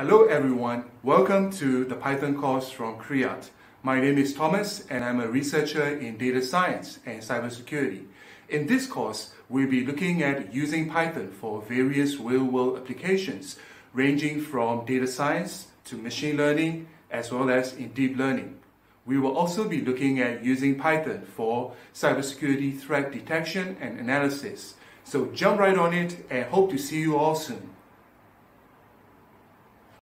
Hello everyone, welcome to the Python course from CreArt. My name is Thomas and I'm a researcher in data science and cybersecurity. In this course, we'll be looking at using Python for various real-world applications, ranging from data science to machine learning, as well as in deep learning. We will also be looking at using Python for cybersecurity threat detection and analysis. So jump right on it and hope to see you all soon.